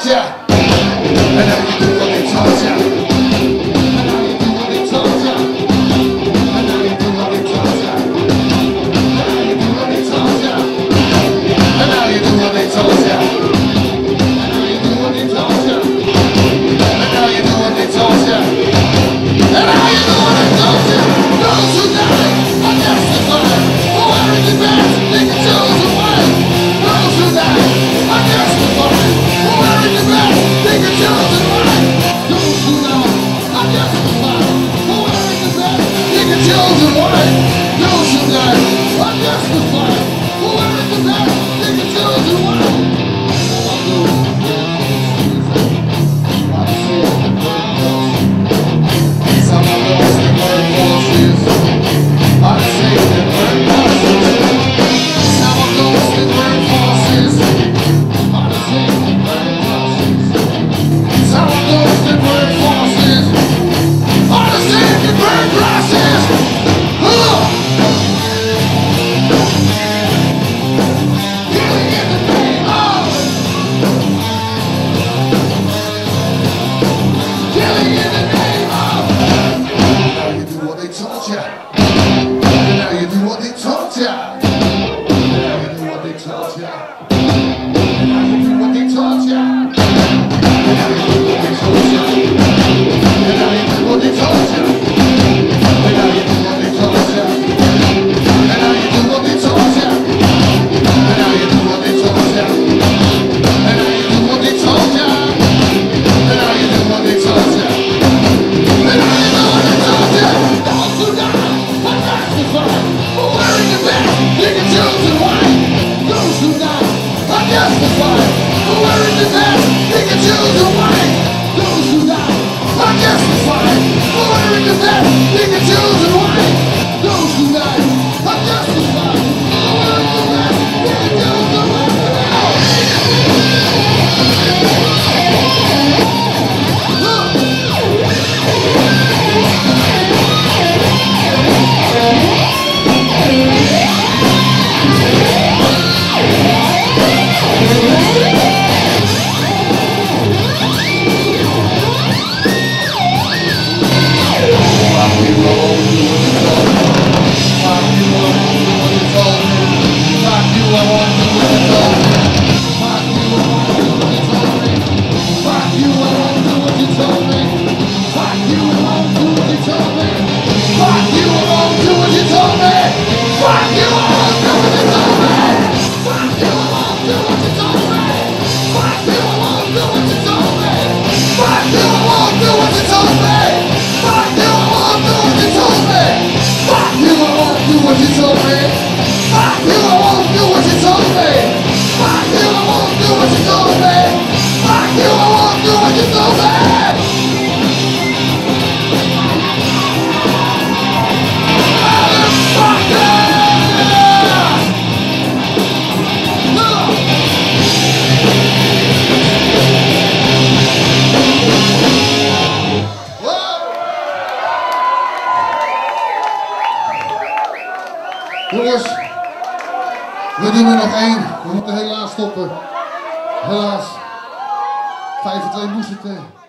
Kátia. Choose Jongens, we doen er nog één. We moeten helaas stoppen. Helaas. 5 en 2 moest het.